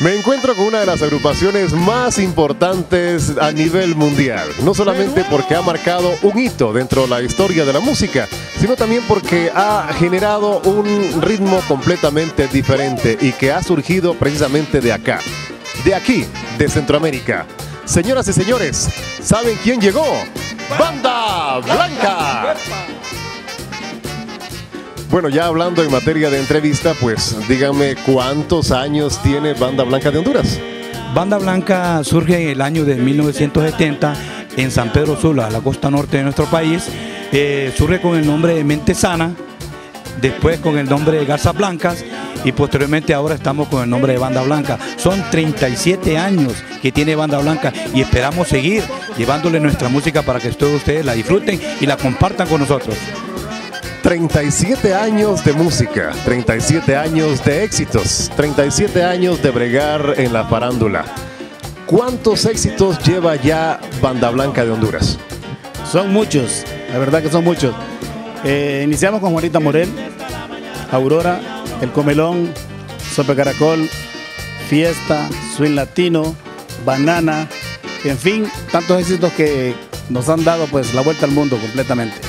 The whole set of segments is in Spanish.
Me encuentro con una de las agrupaciones más importantes a nivel mundial, no solamente porque ha marcado un hito dentro de la historia de la música, sino también porque ha generado un ritmo completamente diferente y que ha surgido precisamente de acá, de aquí, de Centroamérica. Señoras y señores, ¿saben quién llegó? Banda Bueno, ya hablando en materia de entrevista, pues díganme cuántos años tiene Banda Blanca de Honduras. Banda Blanca surge en el año de 1970 en San Pedro Sula, la costa norte de nuestro país. Eh, surge con el nombre de Mente Sana, después con el nombre de Garzas Blancas y posteriormente ahora estamos con el nombre de Banda Blanca. Son 37 años que tiene Banda Blanca y esperamos seguir llevándole nuestra música para que todos ustedes la disfruten y la compartan con nosotros. 37 años de música, 37 años de éxitos, 37 años de bregar en la farándula. ¿Cuántos éxitos lleva ya Banda Blanca de Honduras? Son muchos, la verdad que son muchos. Eh, iniciamos con Juanita Morel, Aurora, El Comelón, Sope Caracol, Fiesta, Swing Latino, Banana, en fin, tantos éxitos que nos han dado pues la vuelta al mundo completamente.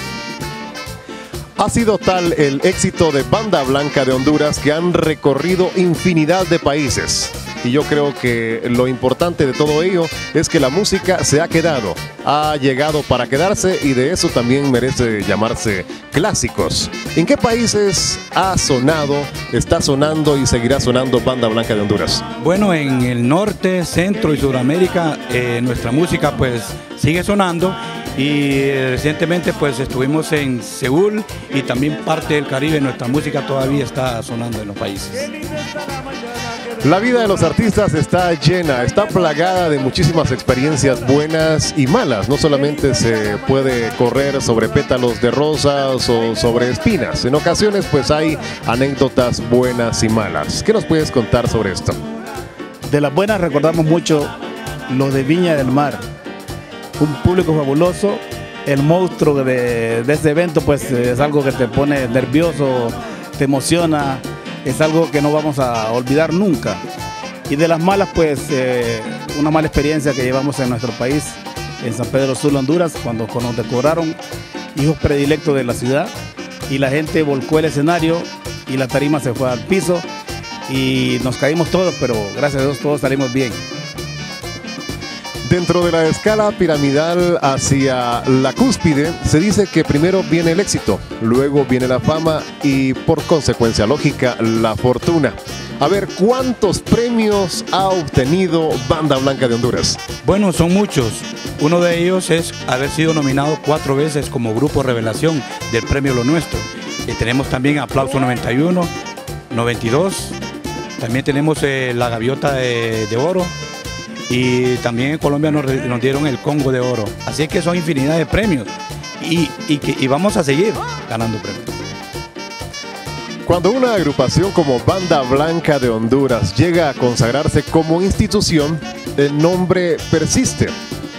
Ha sido tal el éxito de Banda Blanca de Honduras que han recorrido infinidad de países. Y yo creo que lo importante de todo ello es que la música se ha quedado, ha llegado para quedarse y de eso también merece llamarse clásicos. ¿En qué países ha sonado, está sonando y seguirá sonando Banda Blanca de Honduras? Bueno, en el norte, centro y Sudamérica eh, nuestra música pues sigue sonando y eh, recientemente pues estuvimos en Seúl y también parte del Caribe, nuestra música todavía está sonando en los países. La vida de los artistas está llena, está plagada de muchísimas experiencias buenas y malas. No solamente se puede correr sobre pétalos de rosas o sobre espinas. En ocasiones pues hay anécdotas buenas y malas. ¿Qué nos puedes contar sobre esto? De las buenas recordamos mucho lo de Viña del Mar. Un público fabuloso. El monstruo de, este evento pues es algo que te pone nervioso, te emociona es algo que no vamos a olvidar nunca. Y de las malas, pues eh, una mala experiencia que llevamos en nuestro país, en San Pedro Sula, Honduras, cuando, nos decoraron hijos predilectos de la ciudad y la gente volcó el escenario y la tarima se fue al piso y nos caímos todos, pero gracias a Dios todos salimos bien. Dentro de la escala piramidal hacia la cúspide, se dice que primero viene el éxito, luego viene la fama y por consecuencia lógica la fortuna. A ver, ¿cuántos premios ha obtenido Banda Blanca de Honduras? Bueno, son muchos. Uno de ellos es haber sido nominado cuatro veces como Grupo Revelación del Premio Lo Nuestro. Y tenemos también Aplauso 91, 92. También tenemos eh, la Gaviota de, de Oro, y también en Colombia nos, dieron el Congo de Oro. Así que son infinidad de premios y, y, vamos a seguir ganando premios. Cuando una agrupación como Banda Blanca de Honduras llega a consagrarse como institución, el nombre persiste,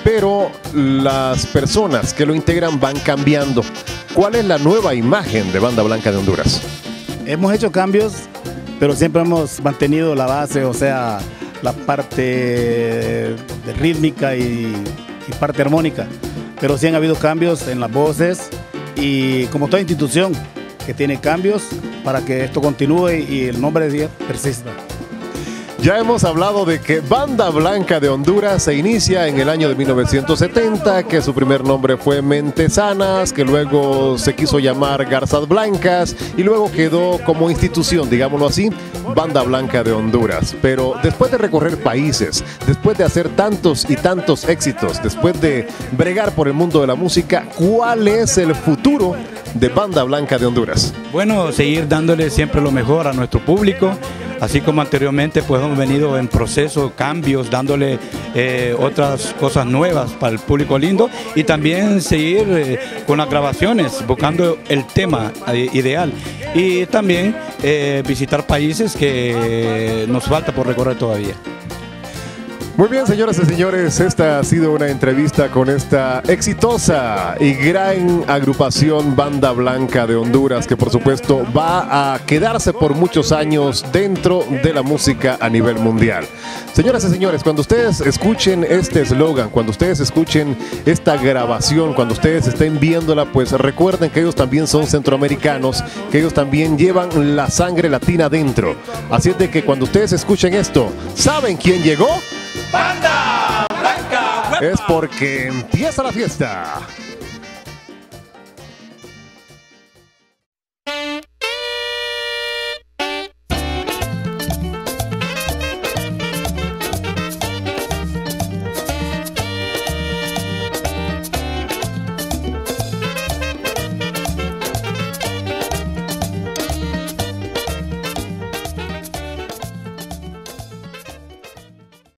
pero las personas que lo integran van cambiando. ¿Cuál es la nueva imagen de Banda Blanca de Honduras? Hemos hecho cambios, pero siempre hemos mantenido la base, o sea, la parte rítmica y, parte armónica. Pero sí han habido cambios en las voces y como toda institución que tiene cambios para que esto continúe y el nombre de Dios persista. Ya hemos hablado de que Banda Blanca de Honduras se inicia en el año de 1970, que su primer nombre fue Mentesanas, que luego se quiso llamar Garzas Blancas y luego quedó como institución, digámoslo así, Banda Blanca de Honduras. Pero después de recorrer países, después de hacer tantos y tantos éxitos, después de bregar por el mundo de la música, ¿cuál es el futuro de Banda Blanca de Honduras? Bueno, seguir dándole siempre lo mejor a nuestro público Así como anteriormente pues hemos venido en proceso, cambios, dándole eh, otras cosas nuevas para el público lindo y también seguir eh, con las grabaciones, buscando el tema eh, ideal y también visitar países que nos falta por recorrer todavía. Muy bien, señoras y señores, esta ha sido una entrevista con esta exitosa y gran agrupación Banda Blanca de Honduras, que por supuesto va a quedarse por muchos años dentro de la música a nivel mundial. Señoras y señores, cuando ustedes escuchen este eslogan, cuando ustedes escuchen esta grabación, cuando ustedes estén viéndola, pues recuerden que ellos también son centroamericanos, que ellos también llevan la sangre latina dentro. Así es de que cuando ustedes escuchen esto, ¿saben quién llegó? Banda Blanca. Es porque empieza la fiesta.